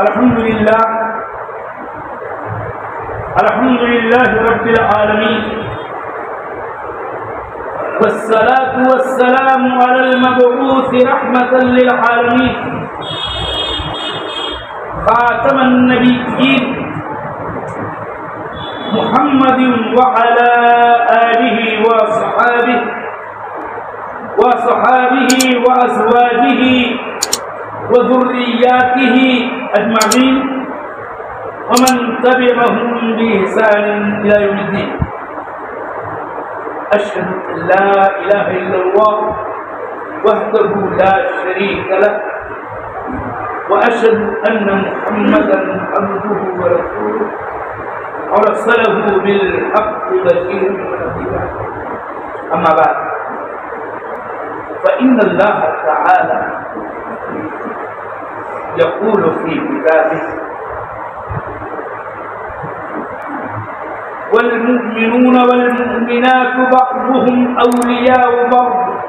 الحمد لله. الحمد لله رب العالمين. والصلاة والسلام على المبعوث رحمة للعالمين. خاتم النبيين محمد وعلى آله وصحابه وصحابه وأزواجه وذرياته أجمعين ومن تبعهم بإحسان إلى يوم الدين. أشهد أن لا إله إلا الله وحده لا شريك له وأشهد أن محمدا عبده ورسوله. أرسله بالحق بشيرا ونذيرا. أما بعد فإن الله تعالى يقول في كتابه. والمؤمنون والمؤمنات بعضهم أولياء بعض.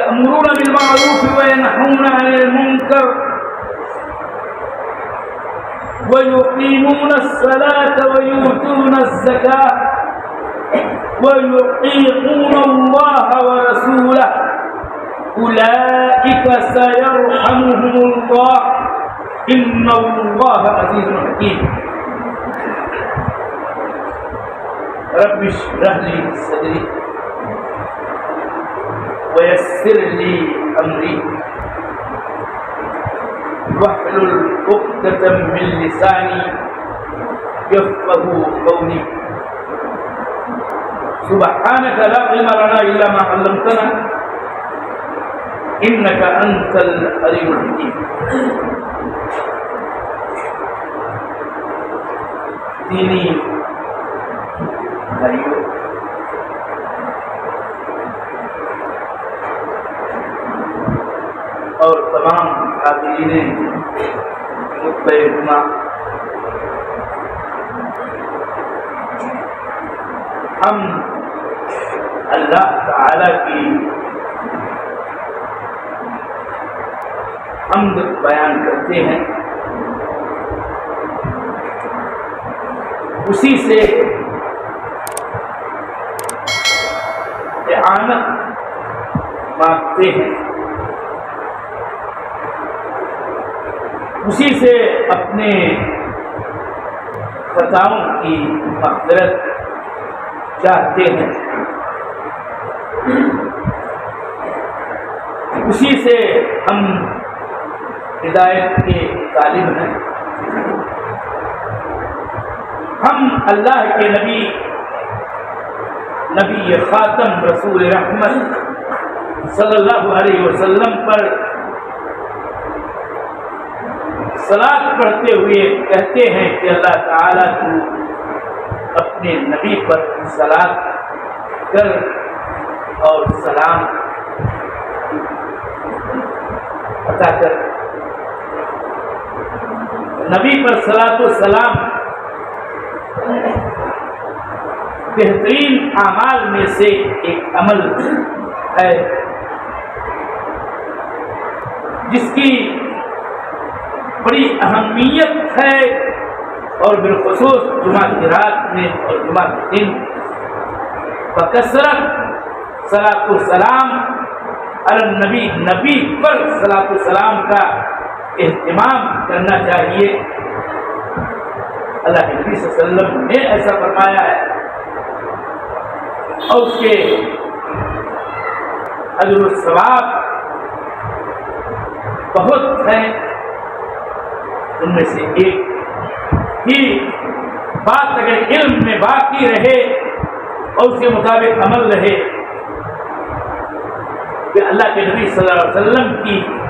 يأمرون بالمعروف وينهون عن المنكر. ويقيمون الصلاة ويؤتون الزكاة. ويطيعون الله ورسوله. أولئك سيرحمهم الله. إن الله عزيز حكيم. رب اشرح لي صدري ويسر لي أمري. واحلل عقدة من لساني يفقه قولي. سبحانك لا علم لنا إلا ما علمتنا. إنك أنت الحليم الحكيم. ديني أليم. اور تمام حاضرین متبعما ہم اللہ تعالی کی حمد بیان کرتے ہیں۔ اسی سے اعانت مانگتے ہیں۔ اسی سے اپنے خطاؤں کی مغفرت چاہتے ہیں۔ اسی سے ہم ہدایت کے طالب ہیں۔ ہم اللہ کے نبی نبی خاتم رسول رحمت صلی اللہ علیہ وسلم پر سلاد پڑھتے ہوئے کہتے ہیں کہ اللہ تعالیٰ تو اپنے نبی پر سلاد کر اور سلام۔ عطا کر۔ نبی پر سلاۃ و سلام بہترین اعمال میں سے ایک عمل ہے۔ جس کی بڑی اہمیت ہے اور بالخصوص جمعہ کی رات میں اور جمعہ کے دن۔ بکثرت سلاۃ السلام النبی، نبی پر سلاۃ السلام کا اہتمام کرنا چاہیے۔ اللہ کے نبی صلی اللہ علیہ وسلم نے ایسا فرمایا ہے۔ اور اس کے اجر الثواب بہت ہیں۔ ان میں سے ایک ہی بات اگر علم میں باقی رہے اور اس کے مطابق عمل رہے، کہ اللہ کے نبی صلی اللہ علیہ وسلم کی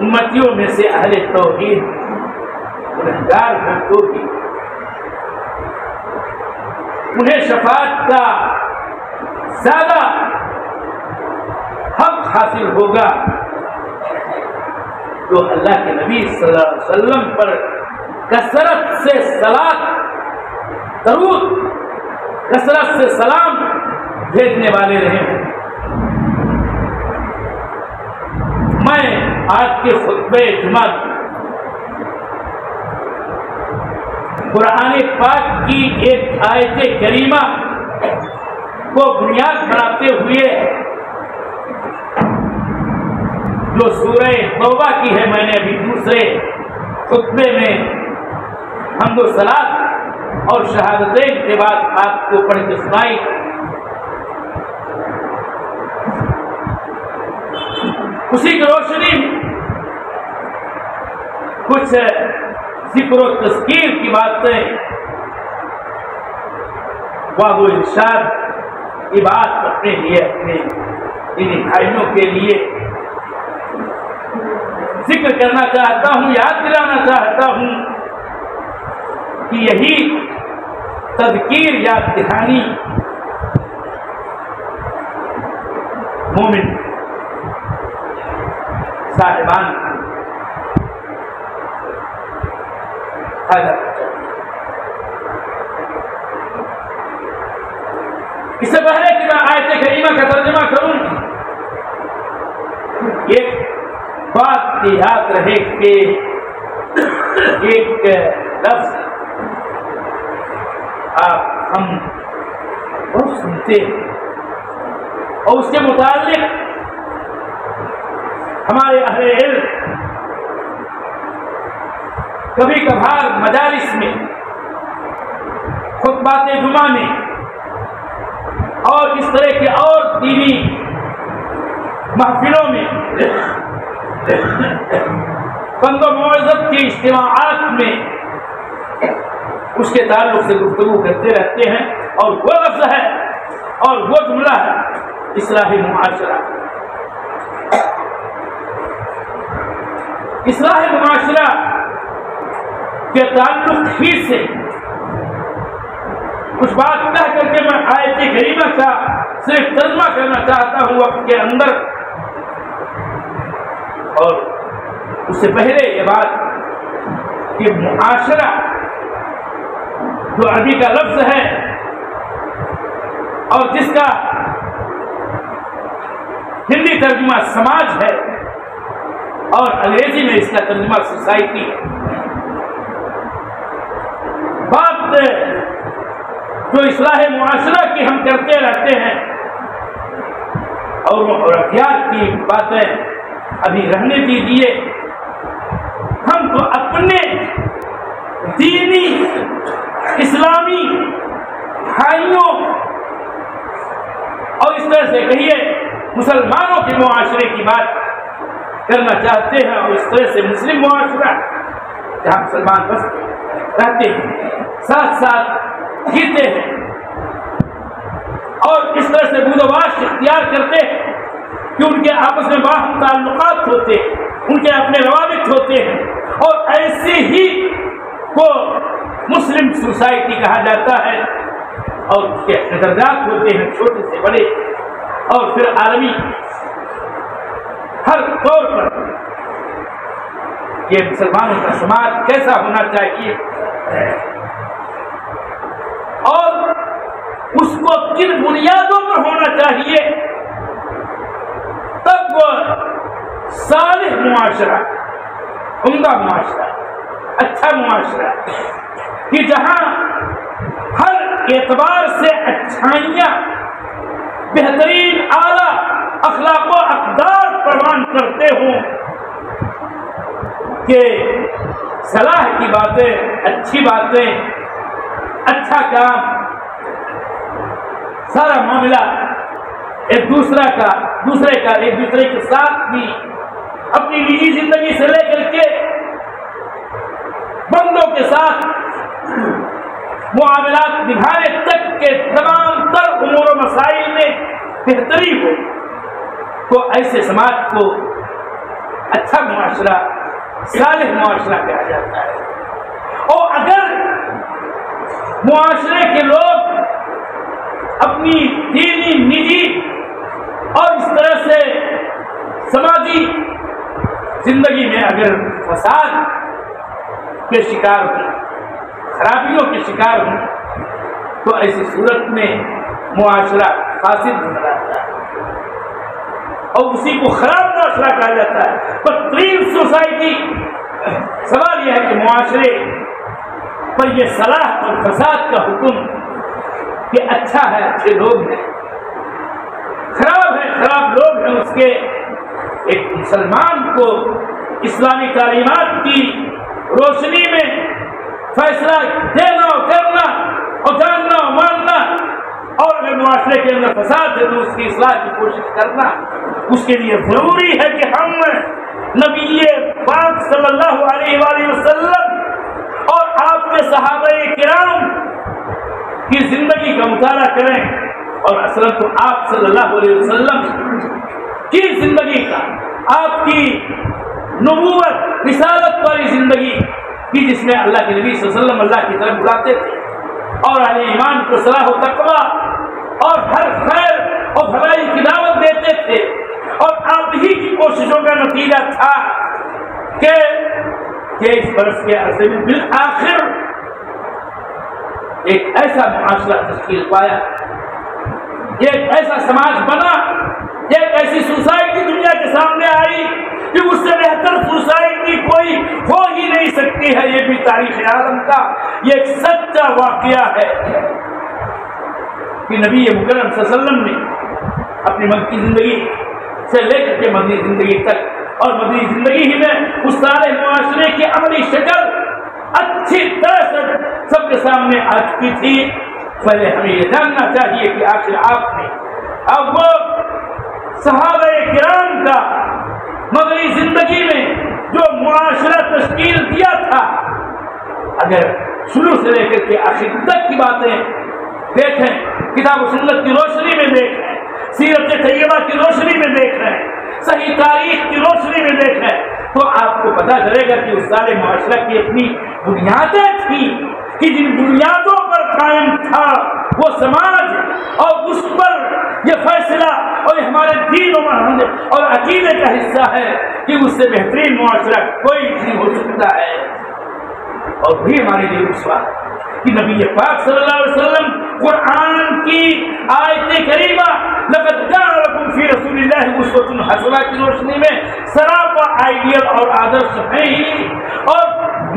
امتیوں میں سے اہل توحید گنہگار ہو تو بھی۔ انہیں شفاعت کا زیادہ حق حاصل ہوگا جو اللہ کے نبی صلی اللہ علیہ وسلم پر کثرت سے سلاد درود، کثرت سے سلام بھیجنے والے رہے میں آج کے خطبے جمعہ قرآن پاک کی ایک آیت کریمہ کو بنیاد بناتے ہوئے جو سورہ توبہ کی ہے، میں نے ابھی دوسرے خطبے میں ہم سلاد اور شہادتین کے بعد آپ کو پڑھ کے سنائی۔ اسی کی روشنی کچھ ذکر و تذکیر کی باتیں۔ وہ ارشاد کی بات اپنے لیے اپنے ان بھائیوں کے لیے۔ ذکر کرنا چاہتا ہوں، یاد دلانا چاہتا ہوں کہ یہی تذکیر یا دہانی مومن صاحبان اس سے پہلے کہ میں آیت کریمہ کا ترجمہ کروں ایک بات یاد رہے کہ ایک لفظ آپ ہم بہت سنتے ہیں۔ اور اس کے متعلق ہمارے اہل علم کبھی کبھار مجالس میں، خطبات جمعہ میں، اور اس طرح کے اور دینی محفلوں میں بند و معذت کے اجتماعات میں اس کے تعلق سے گفتگو کرتے رہتے ہیں اور وہ لفظ ہے اور وہ جملہ ہے اصلاحی معاشرہ۔ اصلاح معاشرہ کے تعلق ہی سے کچھ بات کہہ کر کے میں آیت غریبہ کا صرف ترجمہ کرنا چاہتا ہوں وقت کے اندر۔ اور اس سے پہلے یہ بات کہ معاشرہ جو عربی کا لفظ ہے اور جس کا ہندی ترجمہ سماج ہے اور انگریزی میں اس کا ترجمہ سوسائٹی ہے۔ بات جو اصلاح معاشرہ کی ہم کرتے رہتے ہیں۔ اور وہ کی باتیں ابھی رہنے دیجیے ہم تو اپنے دینی، اسلامی بھائیوں اور اس طرح سے کہیے مسلمانوں کے معاشرے کی بات کرنا چاہتے ہیں اور اس طرح سے مسلم معاشرہ جہاں مسلمان بس رہتے ہیں۔ ساتھ ساتھ جیتے ہیں۔ اور اس طرح سے بدواش اختیار کرتے ہیں کہ ان کے آپس میں باہم تعلقات ہوتے ہیں، ان کے اپنے روابط ہوتے ہیں۔ اور ایسے ہی کو مسلم سوسائٹی کہا جاتا ہے۔ اور اس کے درجات ہوتے ہیں، چھوٹے سے بڑے۔ اور پھر عالمی ہر طور پر یہ مسلمانوں کا سماج کیسا ہونا چاہیے؟ اور اس کو کن بنیادوں پر ہونا چاہیے؟ تب وہ صالح معاشرہ، عمدہ معاشرہ اچھا معاشرہ، کہ جہاں ہر اعتبار سے اچھائیاں، بہترین اعلیٰ اخلاق و اقدار پروان کرتے ہوں، کہ صلاح کی باتیں، اچھی باتیں اچھا کام۔ سارا معاملہ ایک دوسرا کا، دوسرے کا، ایک دوسرے کے ساتھ بھی اپنی نجی زندگی سے لے کر کے بندوں کے ساتھ معاملات نبھانے تک کے تمام تر امور و مسائل میں بہتری ہو، تو ایسے سماج کو اچھا معاشرہ، صالح معاشرہ کہا جاتا ہے۔ اور اگر معاشرے کے لوگ اپنی دینی نجی اور اس طرح سے سماجی زندگی میں اگر فساد کے شکار ہوں، خرابیوں کے شکار ہوں، تو ایسی صورت میں معاشرہ فاسد نظر آتا ہے اور اسی کو خراب معاشرہ کہا جاتا ہے۔ بدترین سوسائٹی سوال یہ ہے کہ معاشرے پر یہ صلاح اور فساد کا حکم کہ اچھا ہے، اچھے لوگ ہیں۔ خراب ہے، خراب لوگ ہیں۔ اس کے ایک مسلمان کو اسلامی تعلیمات کی روشنی میں فیصلہ دینا کرنا اور جاننا ماننا اور اگر معاشرے کے اندر فساد ہے تو اس کی اصلاح کی کوشش کرنا اس کے لیے ضروری ہے کہ ہم نبی پاک صلی اللہ علیہ وآلہ وسلم آپ کے صحابہ کرام کی زندگی کا مطالعہ کریں اور اصل تو آپ صلی اللہ علیہ وسلم کی زندگی کا، آپ کی نبوت، رسالت والی زندگی کی جس میں اللہ کے نبی صلی اللہ علیہ وسلم اللہ کی طرف بلاتے تھے۔ اور اہل ایمان کو صلاح و تقوی اور ہر خیر اور بھلائی کی دعوت دیتے تھے۔ اور آپ ہی کی کوششوں کا نتیجہ تھا کہ کہ اس برس کے عرصے میں بالآخر ایک ایسا معاشرہ تشکیل پایا۔ ایک ایسا سماج بنا ایک ایسی سوسائٹی دنیا کے سامنے آئی کہ اس سے بہتر سوسائٹی کوئی ہو ہی نہیں سکتی ہے، یہ بھی تاریخ عالم کا یہ ایک سچا واقعہ ہے کہ نبی مکرم صلی اللہ علیہ وسلم نے اپنی مکی زندگی سے لے کر کے مدنی زندگی تک اور مدنی زندگی ہی میں اس سارے معاشرے کی عملی شکل اچھی طرح سے سب کے سامنے آ چکی تھی۔ پہلے ہمیں یہ جاننا چاہیے کہ آخر آپ نے اب وہ صحابہ کرام کا مغری زندگی میں جو معاشرہ تشکیل دیا تھا، اگر شروع سے لے کر کے آخر تک کی باتیں دیکھیں، کتاب و سنت کی روشنی میں دیکھیں سیرت طیبہ کی روشنی میں دیکھ رہے ہیں، صحیح تاریخ کی روشنی میں دیکھ رہے ہیں۔ تو آپ کو پتا چلے گا کہ اس سارے معاشرہ کی اپنی بنیادیں تھیں کہ جن بنیادوں پر قائم تھا، وہ سماج اور اس پر یہ فیصلہ اور یہ ہمارے دین و اور عقیدے کا حصہ ہے کہ اس سے بہترین معاشرہ کوئی نہیں ہو سکتا ہے۔ اور بھی ہمارے لیے رسوا کہ نبی پاک صلی اللہ علیہ وسلم قرآن کی آیت کریمہ، لقد جان لکم فی رسول اللہ اسوۃ حسنہ کی روشنی میں سراپا آئیڈیل اور آدرش ہیں۔ ہی اور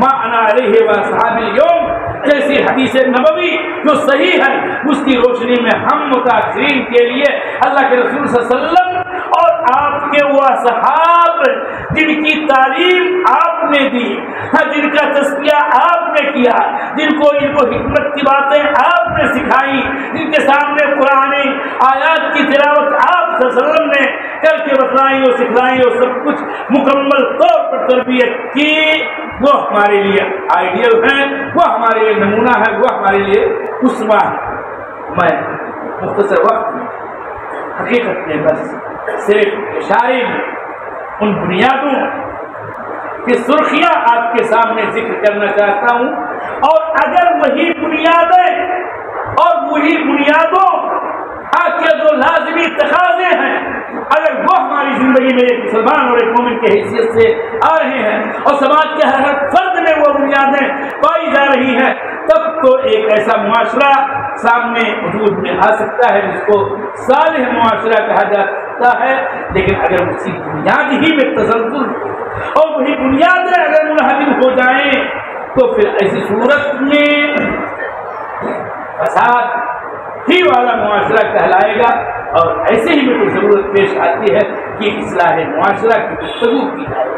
ما انا علیہ و صحاب اليوم، جیسی حدیث نبوی جو صحیح ہے، اس کی روشنی میں ہم متاثرین کے لیے اللہ کے رسول صلی اللہ علیہ وسلم آپ کے وہ صحاب جن کی تعلیم آپ نے دی ہاں، جن کا تذکیہ آپ نے کیا، جن کو ان کو حکمت کی باتیں آپ نے سکھائی، جن کے سامنے قرآن، آیات کی تلاوت آپ وسلم نے کر کے بتلائی اور سکھلائی اور سب کچھ مکمل طور پر تربیت کی، وہ ہمارے لیے آئیڈیل ہیں، وہ ہمارے لیے نمونہ ہے وہ ہمارے لیے اسوا ہے میں مختصر وقت حقیقت میں بس صرف اشارے میں ان بنیادوں کی سرخیاں آپ کے سامنے ذکر کرنا چاہتا ہوں۔ اور اگر وہی بنیادیں اور وہی بنیادوں آپ کے جو لازمی تقاضے ہیں، اگر وہ ہماری زندگی میں ایک مسلمان اور ایک مومن کی حیثیت سے آ رہے ہیں اور سماج کے ہر ہر فرد میں وہ بنیادیں پائی جا رہی ہیں تب تو ایک ایسا معاشرہ سامنے وجود میں آ سکتا ہے، جس کو صالح معاشرہ کہا جاتا ہے۔ لیکن اگر اسی بنیاد ہی میں تسلسل اور وہی بنیادیں اگر منہدم ہو جائیں، تو پھر ایسی صورت میں فساد ہی والا معاشرہ کہلائے گا۔ اور ایسے ہی میں کوئی ضرورت پیش آتی ہے کہ اصلاح معاشرہ کی گفتگو کی جائے۔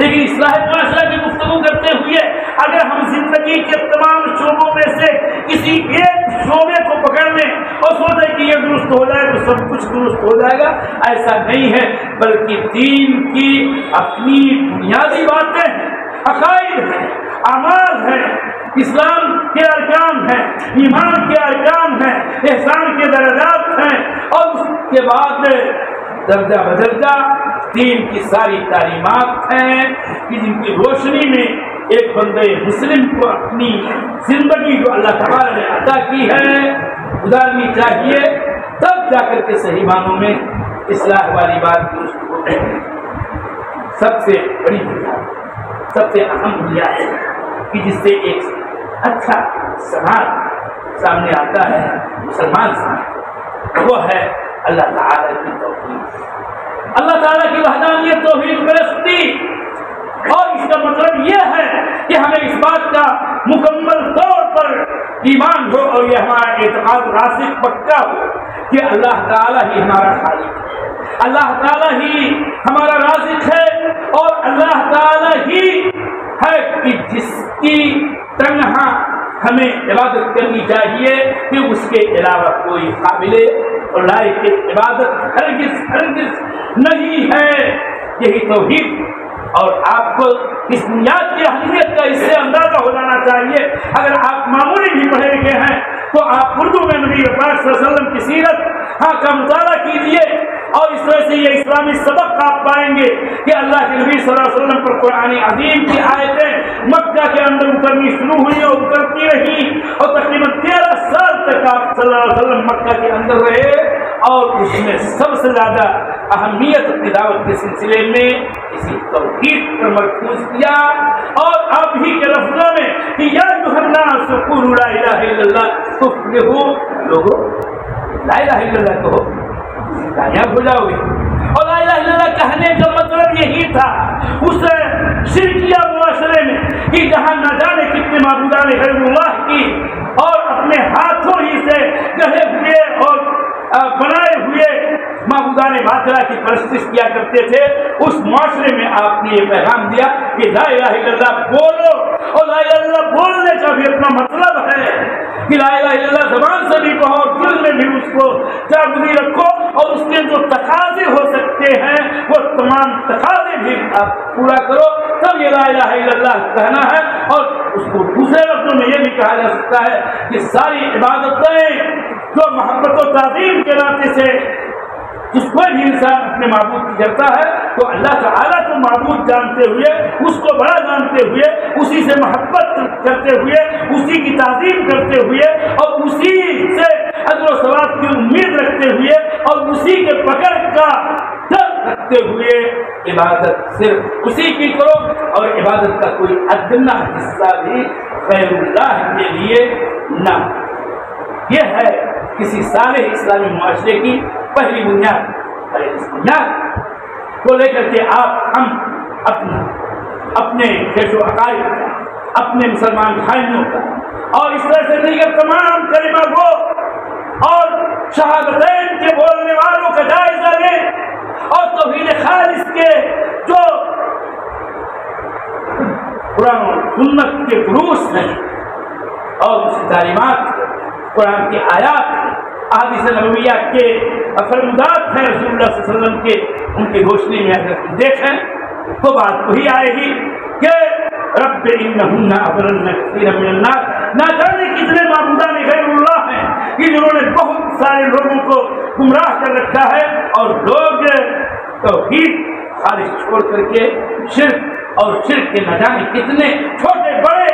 لیکن اصلاح معاشرہ کی گفتگو کرتے ہوئے اگر ہم زندگی کے تمام شعبوں میں سے کسی ایک شعبے کو پکڑ لیں اور سوچیں کہ یہ درست ہو جائے تو سب کچھ درست ہو جائے گا، ایسا نہیں ہے، بلکہ دین کی اپنی بنیادی باتیں ہیں، عقائد ہیں، اعمال ہیں، اسلام کے ارکان ہیں، ایمان کے ارکان ہیں، احسان کے درجات ہیں، اور اس کے بعد درجہ بدرجہ دین کی ساری تعلیمات ہیں کہ جن کی روشنی میں ایک بندے مسلم کو اپنی زندگی جو اللہ تعالیٰ نے عطا کی ہے، گزارنی چاہیے، تب جا کر کے صحیح معنوں میں اصلاح والی بات درست ہوتے ہیں سب سے بڑی بنیاد سب سے اہم بنیاد ہے کہ جس سے ایک اچھا سماج سامنے آتا ہے، مسلمان سماج، وہ ہے اللہ تعالی کی توفیق اللہ تعالیٰ کی وحدانیت توحید پرستی۔ اور اس کا مطلب یہ ہے کہ ہمیں اس بات کا مکمل طور پر ایمان ہو اور یہ ہمارا اعتقاد راسک پکا ہو کہ اللہ تعالیٰ ہی ہمارا خالق ہے۔ اللہ تعالیٰ ہی ہمارا رازق ہے اور اللہ تعالیٰ ہی ہے کہ جس کی تنہا ہمیں عبادت کرنی چاہیے کہ اس کے علاوہ کوئی قابل اور لائق عبادت ہرگز ہرگز نہیں ہے۔ یہی توحید۔ اور آپ کو اس بنیاد کی اہمیت کا اس سے اندازہ ہو جانا چاہیے۔ اگر آپ معمولی بھی پڑھے لکھے ہیں، تو آپ اردو میں نبی پاک صلی اللہ علیہ وسلم کی سیرت ہاں کا مطالعہ کیجیے اور اس طرح سے یہ اسلامی سبق آپ پائیں گے کہ اللہ کے نبی صلی اللہ علیہ وسلم پر قرآن عظیم کی آیتیں مکہ کے اندر اترنی شروع ہوئی اور اترتی رہی۔ اور تقریباً تیرہ سال تک آپ صلی اللہ علیہ وسلم مکہ کے اندر رہے اور اس میں سب سے زیادہ اہمیت اپنی دعوت کے سلسلے میں اسی توحید پر مرکوز کیا اور آپ ہی کے لفظوں میں کہ یا جو سکون لا الہ الا اللہ تو لوگوں، لا الہ الا اللہ کہو، کامیاب ہو جاؤ گے۔ اور لا الہ الا اللہ کہنے کا مطلب یہی تھا، اس شرکیہ معاشرے میں کہ جہاں نہ جانے کتنے معبودان غیر اللہ کی اور اپنے ہاتھوں ہی سے کہے ہوئے اور بنائے ہوئے معبودان باطلا کی پرستش کیا کرتے تھے، اس معاشرے میں آپ نے یہ پیغام دیا کہ لا الہ الا اللہ بولو اور لا الہ الا اللہ بولنے کا بھی اپنا مطلب ہے کہ لا الہ الا اللہ زبان سے بھی کہو، دل میں بھی اس کو جاگنی رکھو اور اس کے جو تقاضے ہو سکتے ہیں وہ تمام تقاضے پورا کرو، تب یہ لا الہ الا اللہ کہنا ہے۔ اور اس کو دوسرے لفظوں میں یہ بھی کہا جا سکتا ہے کہ ساری عبادتیں جو محبت و تعظیم کے ناطے سے جس کوئی بھی انسان اپنے معبود کی کرتا ہے، تو اللہ تعالیٰ کو معبود جانتے ہوئے، اس کو بڑا جانتے ہوئے، اسی سے محبت کرتے ہوئے، اسی کی تعظیم کرتے ہوئے، اور اسی سے حضر و ثواب کی امید رکھتے ہوئے، اور اسی کے پکڑ کا ڈر رکھتے ہوئے عبادت صرف اسی کی کرو اور عبادت کا کوئی ادنا حصہ بھی خیر اللہ کے لیے نہ یہ ہے کسی سارے اسلامی معاشرے کی پہلی بنیاد۔ اور اس بنیاد کو لے کر کے آپ ہم اپنا، اپنے کیش و عقائد، اپنے مسلمان بھائیوں کا، اور اس طرح سے دیگر تمام کلمہ کو اور شہادتین کے بولنے والوں کا جائزہ لیں۔ اور توحید خالص کے جو قرآن سنت کے دروس ہیں اور اس تعلیمات قرآن کی آیات احادیث نبویہ کے فرمودات ہیں، رسول اللہ صلی اللہ علیہ وسلم کے ان کی روشنی میں اگر دیکھیں تو بات وہی آئے گی کہ رب انہن ابرن کثیر من الناس۔ نہ جانے کتنے معبودان غیر اللہ ہیں کہ جنہوں نے بہت سارے لوگوں کو گمراہ کر رکھا ہے اور لوگ توحید خالص چھوڑ کر کے شرک اور شرک کے نہ جانے کتنے چھوٹے بڑے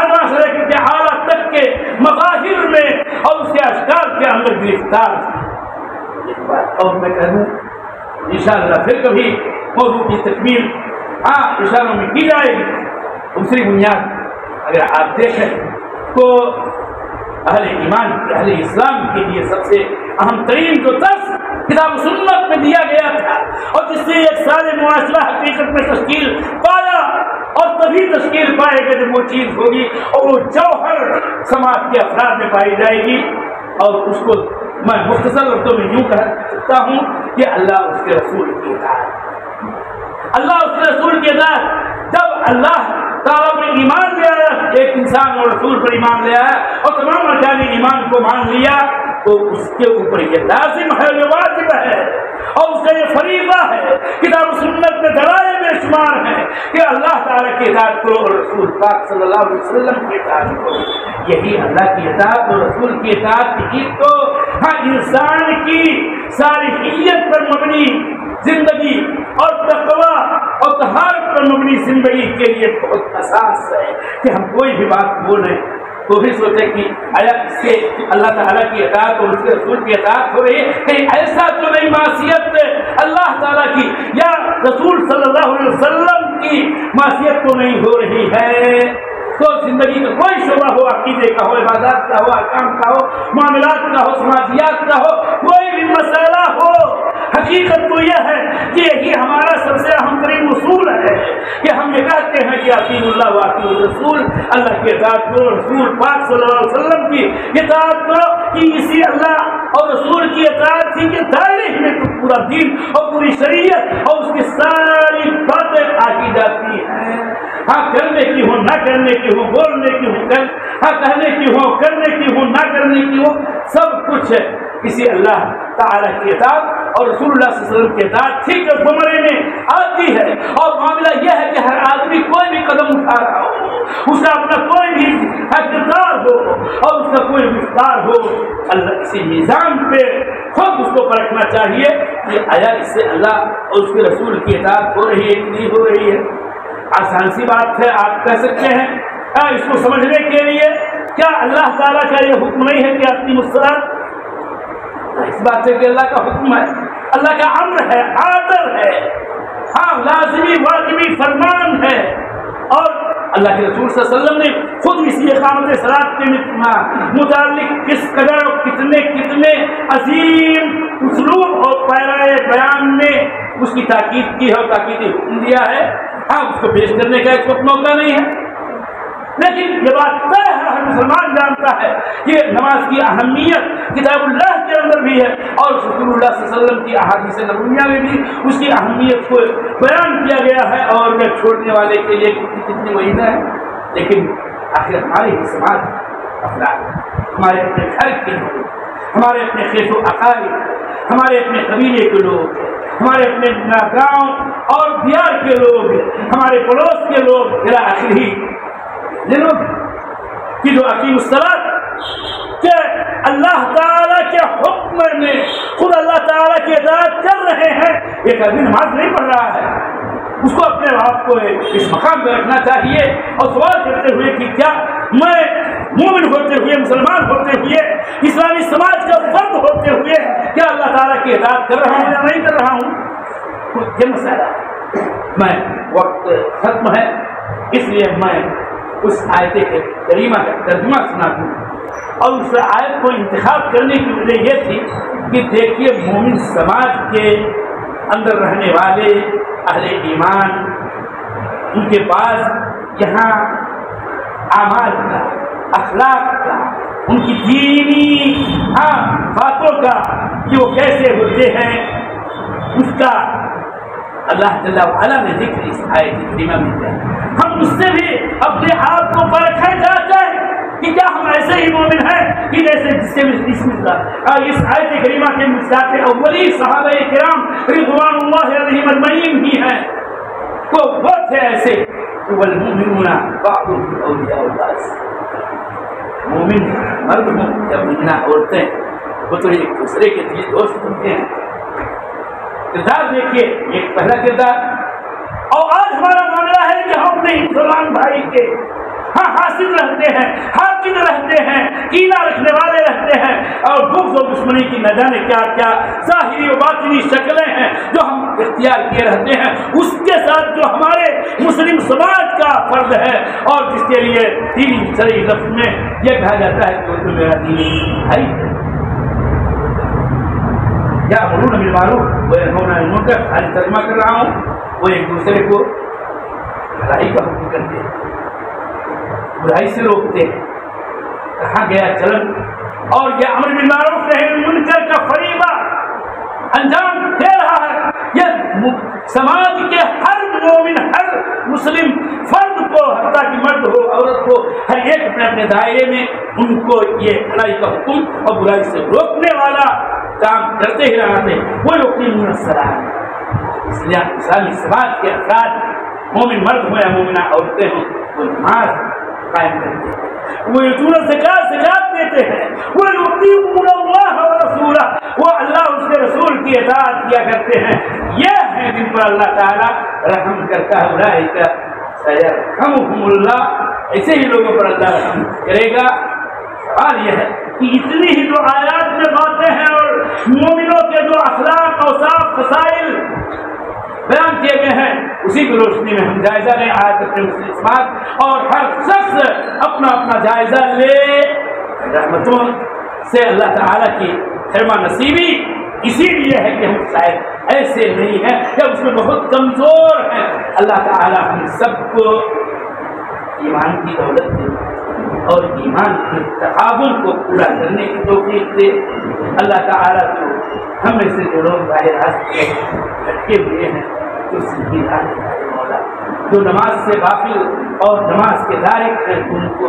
ادنا سے لے کے اعلیٰ تک کے مظاہر میں اور اس کے اشکار کے اندر گرفتار ایک بات اور میں کہوں ان شاء پھر کبھی موضوع کی تکمیل ہاں اشاروں میں کی جائے گی۔ دوسری بنیاد، اگر آپ دیکھیں تو اہل ایمان، اہل اسلام کے لیے سب سے اہم ترین جو درس کتاب سنت میں دیا گیا تھا، اور جس سے ایک سارے معاشرہ حقیقت میں تشکیل پایا اور تبھی تشکیل پائے گا جب وہ چیز ہوگی اور وہ جوہر سماج کے افراد میں پائی جائے گی۔ اور اس کو میں مختصر لفظوں میں یوں کہہ سکتا ہوں کہ اللہ اس کے رسول کی اطاعت۔ اللہ اس کے رسول کی اطاعت۔ جب اللہ تعالیٰ پر ایمان لے آیا، ایک انسان اور رسول پر ایمان لے آیا اور تمام ارکان ایمان کو مان لیا تو اس کے اوپر یہ لازم ہے، یہ واجب ہے اور اس کا یہ فریضہ ہے کتاب سنت میں درائے بے شمار ہے کہ اللہ تعالیٰ کی اطاعت کرو اور رسول پاک صلی اللہ علیہ وسلم کی اطاعت کرو۔ یہی اللہ کی اطاعت اور رسول کی اطاعت کی تو ہاں انسان کی صالحیت پر مبنی زندگی اور تقوا اور پر مبنی زندگی کے لیے بہت اساس ہے کہ ہم کوئی بھی بات بولیں تو بھی سوچے کہ آیا اس سے اللہ تعالیٰ کی اطاعت اور اس کے رسول کی اطاعت ہو رہی ہے؟ کہیں ایسا تو نہیں معاشیت اللہ تعالیٰ کی، یا رسول صلی اللہ علیہ وسلم کی معاشیت تو نہیں ہو رہی ہے۔ تو زندگی کا کوئی شعبہ ہو، عقیدے کا ہو، عبادات کا ہو، احکام کا ہو، معاملات کا ہو، سماجیات کا ہو، کوئی بھی مسئلہ ہو، حقیقت تو یہ ہے کہ یہی ہمارا سب سے اہم کہ عقیم اللہ واقعی رسول اللہ کی اطاعت کرو، رسول پاک صلی اللہ علیہ وسلم کی اطاعت کرو، کہ اسی اللہ اور رسول کی اطاعت ہی کے دائرے میں تو پورا دین اور پوری شریعت اور اس کی ساری باتیں آگی جاتی ہیں۔ ہاں کرنے کی ہو نہ کرنے کی ہو بولنے کی ہو ہاں کہنے کی ہو کرنے کی ہو نہ کرنے کی ہو سب کچھ ہے۔ کسی اللہ تعالیٰ کی اطاعت اور رسول اللہ صلی اللہ علیہ وسلم کی اطاعت ٹھیک زمرے میں آتی ہے۔ اور معاملہ یہ ہے کہ ہر آدمی کوئی بھی قدم اٹھا رہا ہو، اس کا اپنا کوئی بھی کردار ہو اور اس کا کوئی وفار ہو، اللہ کسی میزان پہ خود اس کو پرکھنا چاہیے۔ کہ آیا اس سے اللہ اور اس کے رسول کی اطاعت ہو رہی ہے کہ نہیں ہو رہی ہے۔ آسان سی بات ہے، آپ کہہ سکتے ہیں۔ اس کو سمجھنے کے لیے کیا اللہ تعالیٰ کا یہ حکم نہیں ہے کہ اپنی مسرت اس بات سے کہ اللہ کا حکم ہے، اللہ کا امر ہے، آدر ہے۔ ہاں لازمی، واجبی فرمان ہے۔ اور اللہ کے رسول صلی اللہ علیہ وسلم نے خود اسی اقامت سرات کے متعلق کس قدر اور کتنے کتنے عظیم اسلوب اور پیرائے بیان میں اس کی تاکید کی ہے اور تاکیدی حکم دیا ہے۔ ہاں اس کو پیش کرنے کا اس وقت موقع نہیں ہے۔ لیکن یہ بات طے ہے، ہر مسلمان جانتا ہے۔ کہ نماز کی اہمیت کتاب اللہ کے اندر بھی ہے اور رسول اللہ صلی اللہ علیہ وسلم کی احادیث نبویہ میں بھی اس کی اہمیت کو بیان کیا گیا ہے اور میں چھوڑنے والے کے لیے کتنی کتنی وعیدہ ہے۔ لیکن آخر ہمارے ہی سماج افراد ہمارے اپنے گھر کے لوگ ہمارے اپنے خیز و عقائد ہمارے اپنے قبیلے کے لوگ ہمارے اپنے گاؤں اور بہار کے لوگ ہمارے پڑوس کے لوگ میرا آخری لوگ کی جو عقیم السلط کہ اللہ تعالیٰ کے حکم میں خود اللہ تعالیٰ کی اجازت کر رہے ہیں، ایک آدمی نماز نہیں پڑھ رہا ہے۔ اس کو اپنے آپ کو اس مقام پہ رکھنا چاہیے۔ اور سوال کرتے ہوئے کہ کیا میں مومن ہوتے ہوئے، مسلمان ہوتے ہوئے، اسلامی سماج کا فرد ہوتے ہوئے کیا اللہ تعالیٰ کی اجازت کر رہا ہوں یا نہیں کر رہا ہوں؟ یہ مسئلہ میں وقت ختم ہے، اس لیے میں اس آیت کے کریمہ کا ترجمہ سنا دوں اور اس آیت کو انتخاب کرنے کی وجہ یہ تھی کہ دیکھیے مومن سماج کے اندر رہنے والے اہل ایمان، ان کے پاس یہاں اعمال کا، اخلاق کا، ان کی دینی ہاں باتوں کا کہ وہ کیسے ہوتے ہیں، اس کا اللہ جل وعلا نے ذکر اس آئے کریمہ میں کیا۔ اس سے بھی اپنے آپ کو پرکھے جاتے ہیں کہ کیا ہم ایسے ہی مومن ہیں کہ جیسے جس سے اس اس آیت کریمہ کے مصداق اولی صحابہ کرام رضوان اللہ علیہ مجمعین بھی ہیں۔ تو بہت سے ایسے۔ والمؤمنون بعضهم اولیاء بعض۔ مومن مرد ہوں یا مومنہ عورتیں۔ وہ تو ایک دوسرے کے لیے دوست ہوتے ہیں۔ کردار دیکھیے ایک پہلا کردار۔ اور آج ہمارا معاملہ ہے کہ ہم اپنے مسلمان بھائی کے۔ ہاں حاصل رہتے ہیں، حاکم رہتے ہیں کینا رکھنے والے رہتے ہیں۔ اور بغض و دشمنی کی نہ جانے کیا کیا ظاہری و باطنی شکلیں ہیں جو ہم اختیار کیے رہتے ہیں۔ اس کے ساتھ جو ہمارے مسلم سماج کا فرد ہے، اور جس کے لیے تین سری لفظ میں یہ کہا جاتا ہے کہ وہ تو میرا دینی بھائی ہے۔ یا مرون ابل معروف وہ ہونا کا خالی ترجمہ کر رہا ہوں وہ ایک دوسرے کو بھلائی کا حکم کرتے ہیں برائی سے روکتے ہیں کہاں گیا چلن اور یہ امر بن معروف رہے منکر کا فریبہ انجام دے رہا ہے۔ یہ سماج کے ہر مومن، ہر مسلم فرد کو حتیٰ کی مرد ہو، عورت کو ہر ایک اپنے اپنے دائرے میں ان کو یہ بھلائی کا حکم اور برائی سے روکنے والا کام کرتے ہی رہنا تھے وہ یقین منصرہ ہے اس لیے اسلامی سماج کے افراد، مومن مرد ہو یا مومنہ عورتیں ہوں، وہ نماز قائم کرتے ہیں۔ وہ یتون زکات زکات دیتے ہیں۔ وہ یقین اللہ و رسولہ۔ وہ اللہ اس کے رسول کی اطاعت کیا کرتے ہیں۔ یہ ہے جن پر اللہ تعالیٰ رحم کرتا ہے۔ برائی کا سیرحمہم اللہ۔ ایسے ہی لوگوں پر اللہ رحم کرے گا۔ سوال یہ ہے کہ اتنی ہی جو آیات میں باتیں ہیں اور مومنوں کے جو اخلاق اور صاف فسائل بیان کیے گئے ہیں۔ اسی کی روشنی میں ہم جائزہ لیں آج اپنے مسلم اور ہر شخص اپنا اپنا جائزہ لے۔ رحمتوں سے اللہ تعالیٰ کی خرما نصیبی اسی لیے ہے کہ ہم شاید ایسے نہیں ہیں یا اس میں بہت کمزور ہیں۔ اللہ تعالی ہم سب کو ایمان کی دولت دے اور ایمان کے تقابل کو پورا کرنے کی توفیق دے۔ اللہ تعالیٰ کو ہم میں سے جو لوگ ظاہر راستے اٹکے ہوئے ہیں تو سیدھی راہ مولا جو نماز سے غافل اور نماز کے دارک ہیں، ان کو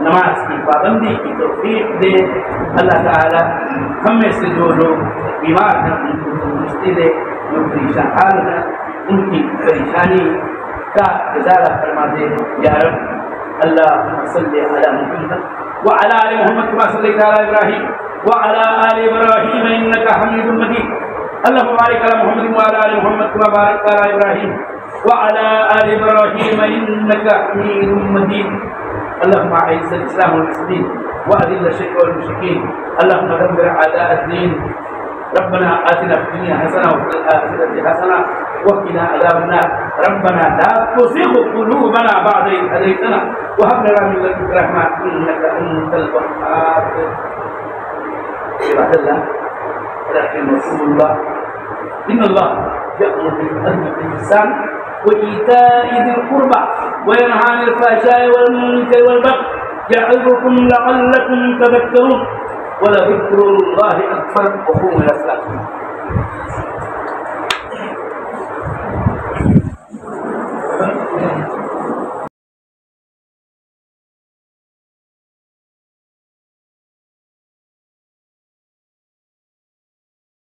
نماز کی پابندی کی توفیق دے۔ اللہ تعالیٰ ہم میں سے جو لوگ بیمار ہیں، ان کو تندرستی دے۔ جو پریشان حال ہیں، ان کی پریشانی کا ازالہ فرما دے۔ یا رب اللهم صل على محمد وعلى ال محمد كما صليت على ابراهيم وعلى ال ابراهيم انك حميد مجيد اللهم بارك على محمد وعلى آل محمد كما باركت على إبراهيم وعلى آل إبراهيم إنك حميد مجيد. اللهم أعز الإسلام والمسلمين وأذل الشرك والمشركين. اللهم دمر أعداء الدين. ربنا آتنا في الدنيا حسنة وفي الآخرة حسنة وقنا عذاب النار. ربنا لا تزغ قلوبنا بعد إذ هديتنا وهب لنا من لدنك رحمة إنك أنت الوهاب. عباد الله ولكن رسول الله إن الله يأمر بالعدل والإحسان وإيتاء ذي القربى وينهى عن الفحشاء والمنكر والبغي يعظكم لعلكم تذكرون ولذكر الله أكبر وقوم إلى